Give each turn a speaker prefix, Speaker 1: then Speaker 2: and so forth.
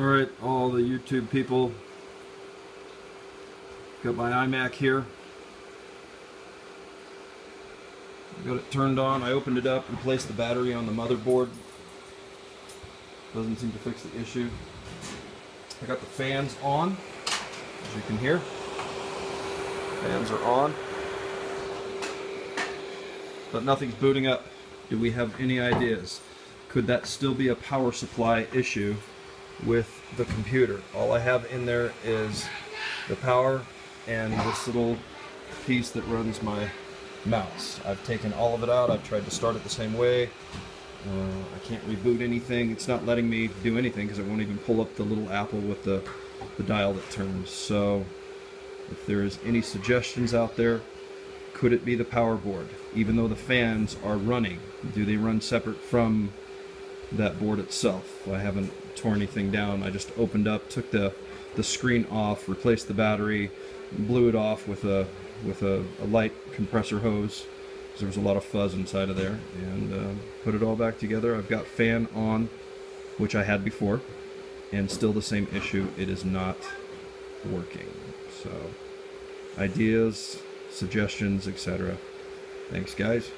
Speaker 1: Alright, all the YouTube people. Got my iMac here. Got it turned on. I opened it up and placed the battery on the motherboard. Doesn't seem to fix the issue. I got the fans on, as you can hear. Fans are on. But nothing's booting up. Do we have any ideas? Could that still be a power supply issue with the computer? All I have in there is the power and this little piece that runs my mouse. I've taken all of it out. I've tried to start it the same way. Uh, I can't reboot anything. It's not letting me do anything because it won't even pull up the little apple with the, the dial that turns. So if there's any suggestions out there, could it be the power board? Even though the fans are running, do they run separate from that board itself? I haven't torn anything down. I just opened up, took the, the screen off, replaced the battery, blew it off with a with a, a light compressor hose because there was a lot of fuzz inside of there, and uh, put it all back together. I've got fan on, which I had before, and still the same issue. It is not working. So, ideas, suggestions, etc. Thanks, guys.